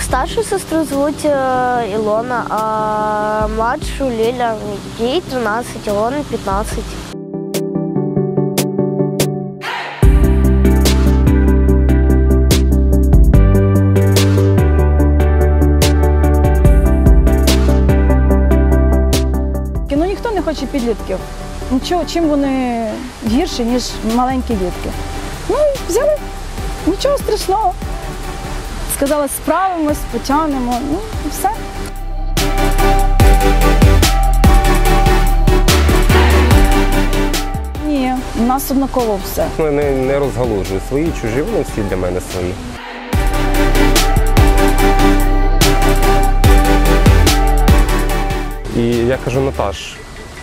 Старшу сестру звуть е, Ілона, а младшу Ліля. Їй 13, Ілоні 15. Ну ніхто не хоче підлітків. Нічого, чим вони гірші, ніж маленькі дітки. Ну, взяли, нічого страшного. Сказали, справимось, потягнемо, ну і все. Ні, у нас однаково все. Ну, Не, не розгалужую свої, чужі, вони всі для мене свої. І я кажу Наташ,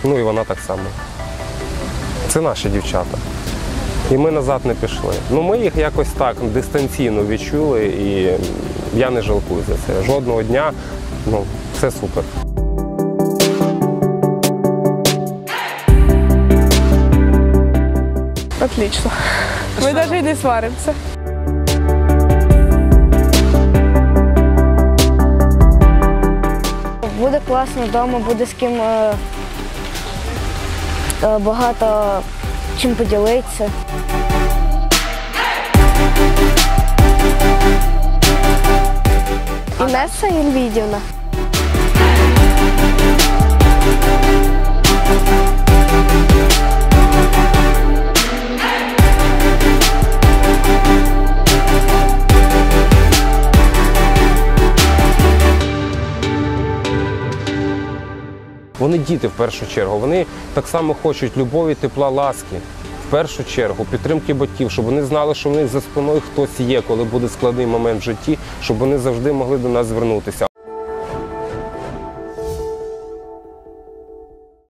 ну і вона так само. Це наші дівчата. І ми назад не пішли. Ну ми їх якось так дистанційно відчули, і я не жалкую за це. Жодного дня, ну, все супер. Отлично. Мы даже и не сваримся. Буде класно вдома, буде з ким е, е, багато чим поділитися. Інеса Ільвідівна. Вони діти в першу чергу. Вони так само хочуть любові, тепла, ласки. В першу чергу підтримки батьків, щоб вони знали, що в них за спиною хтось є, коли буде складний момент в житті, щоб вони завжди могли до нас звернутися.